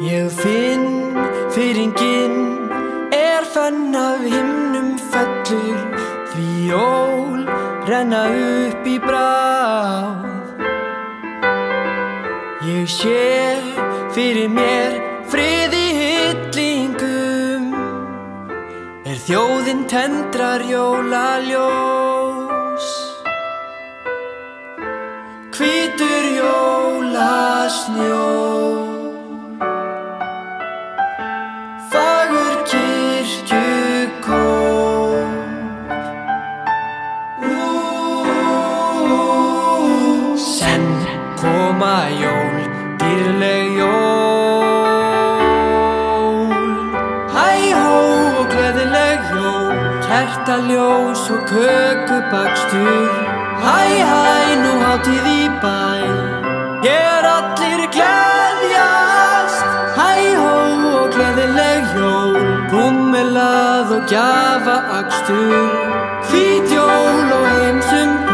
Ég finn fyrringin er fann af himnum fellur því jól renna upp í bráð. Ég sé fyrir mér friði hyllingum er þjóðinn tendrar jólaljós. Hvítur jólasnjó koma jól, dýrleg jól. Hæ hó og gleðileg jól Kertaljós og kökubakstur. Hæ hæ, nú hátíð í bæ. Hér allir gleðjast. Hæ hó og gleðileg jól Búmelað og gjafa akstur Hvít jól og heimsum ból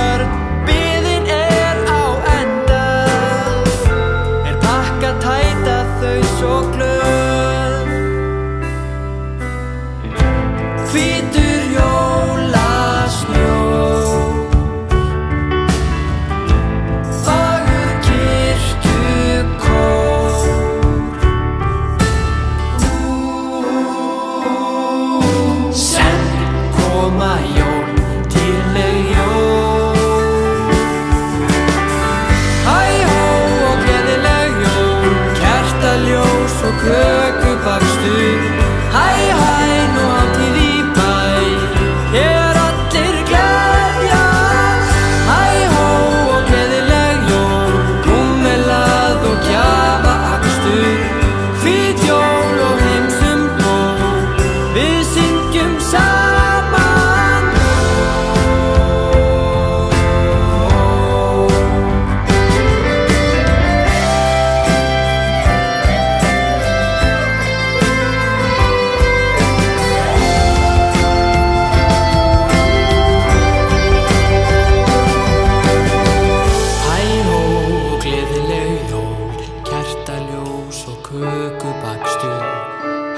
kökubakstur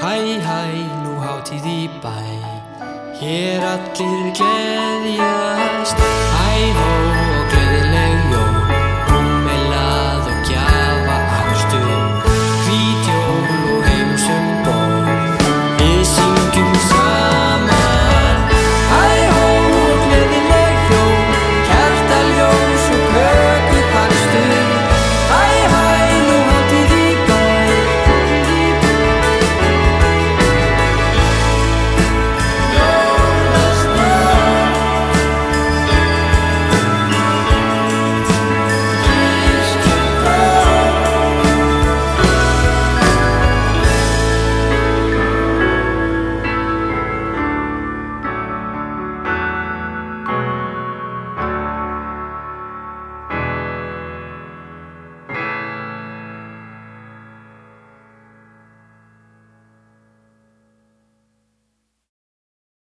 Hæ hæ, nú hátíð í bæ. Hér allir gleðja